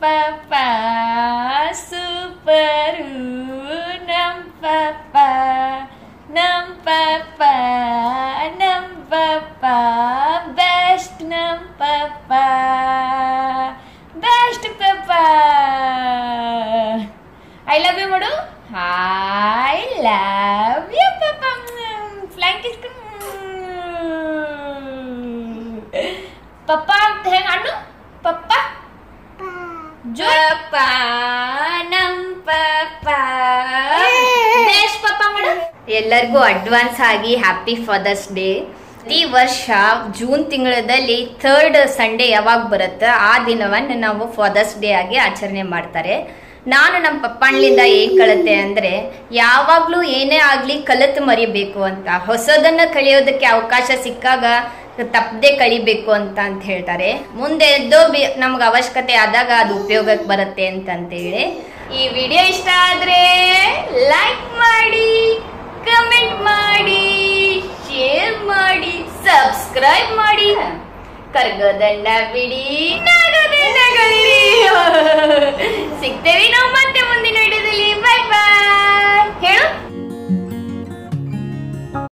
papa super nam papa nam papa nam papa best nam papa best papa I love you madu I love you papa flying kiss papa ನಮ್ ಮಾಡು. ಎಲ್ಲರಿಗೂ advance ಆಗಿ happy fathers day ಈ ವರ್ಷ June ತಿಂಗಳಲ್ಲಿ third Sunday ಯಾವಾಗ ಬರುತ್ತೆ ಆ ದಿನವನ್ನು ನಾವು ಫಾದರ್ಸ್ ಡೇ ಆಗಿ ಆಚರಣೆ ಮಾಡ್ತಾರೆ. ನಾನು ನಮ್ಮ ಪಪ್ಪಣ್ಲಿಂದ ಏನ್ ಕಳತೆ ಅಂದ್ರೆ ಯಾವಾಗಲೂ ಏನೇ ಆಗಲಿ ಕಲಿತು ಮರಿಬೇಕು ಅಂತ. ಹೊಸದನ್ನ ಕಲಿಯೋದಕ್ಕೆ ಅವಕಾಶ ಸಿಕ್ಕಾಗ ತಪ್ಪದೆ ಕಲಿಬೇಕು ಅಂತ ಅಂತ ಹೇಳ್ತಾರೆ. ಮುಂದೆ ಎದ್ದು ಬಿ ನಮ್ಗೆ ಅವಶ್ಯಕತೆ ಆದಾಗ ಅದು ಉಪಯೋಗಕ್ಕೆ ಬರುತ್ತೆ ಅಂತಂತೇಳಿ. ಈ ವಿಡಿಯೋ ಇಷ್ಟ ಆದ್ರೆ ಲೈಕ್ ಮಾಡಿ ಕಮೆಂಟ್ ಮಾಡಿ ಶೇರ್ ಮಾಡಿ ಸಬ್ಸ್ಕ್ರೈಬ್ ಮಾಡಿ. ಕರ್ಗೋದಂಡ ಬಿಡಿ ಸಿಗ್ತೇವೆ ನಾವು ಮತ್ತೆ ಮುಂದಿನ ವಿಡಿಯೋದಲ್ಲಿ. ಬಾಯ್ ಬಾಯ್ ಹೇಳು.